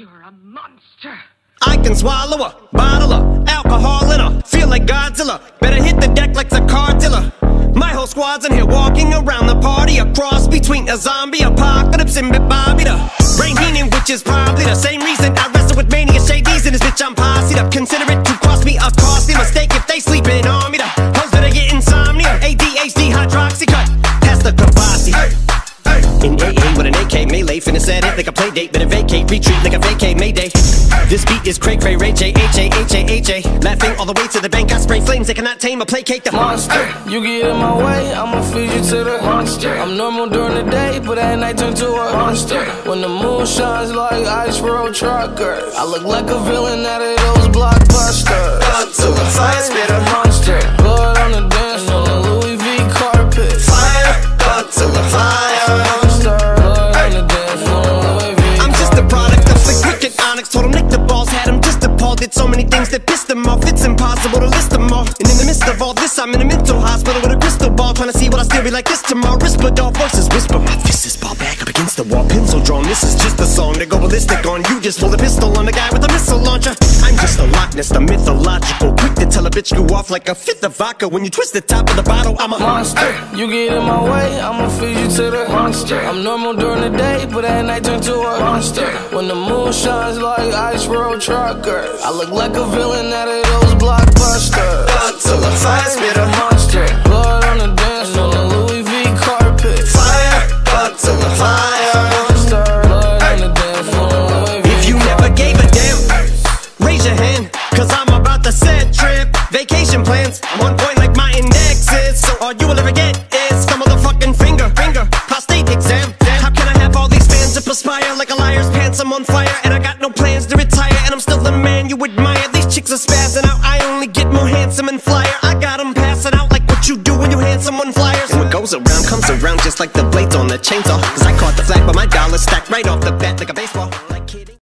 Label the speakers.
Speaker 1: You're a monster.
Speaker 2: I can swallow a bottle of alcohol in her. Feel like Godzilla. Better hit the deck like the car dealer. My whole squad's in here walking around the party. A cross between a zombie apocalypse and Bobby the Brain Heenan, which is probably the same reason Melee, finna set it like a play date, better vacate, retreat like a vacate mayday. This beat is cray cray, Ray J, H A, H A, H A. Laughing all the way to the bank, I spray flames, they cannot tame or placate the
Speaker 3: monster. You get in my way, I'ma feed you to the monster. I'm normal during the day, but at night turn to a monster. When the moon shines like ice road truckers, I look like a villain out of those blockbusters.
Speaker 2: Up to the fire things that pissed him off. It's impossible to list them all. And in the midst of all this, I'm in a mental hospital with a crystal ball, trying to see what I still be like this tomorrow. Rispadol voices whisper, my fist is ball the wall, pencil drawn. This is just a song to go ballistic on. You just pull a pistol on the guy with a missile launcher. I'm just a Loch Ness, the mythological. Quick to tell a bitch you off like a fifth of vodka. When you twist the top of the bottle, I'm a
Speaker 3: monster. You get in my way, I'ma feed you to the monster. I'm normal during the day, but at night turn to a monster. When the moon shines like ice road truckers, I look like a villain out of those blockbusters.
Speaker 2: Up to the fire spitter. Like a liar's pants? I'm on fire and I got no plans to retire. And I'm still the man you admire. These chicks are spazzing out. I only get more handsome and flyer. I got them passing out like what you do when you hand someone flyers. And what goes around comes around just like the blades on the chainsaw. Cause I caught the flag, but my dollar stacked right off the bat like a baseball.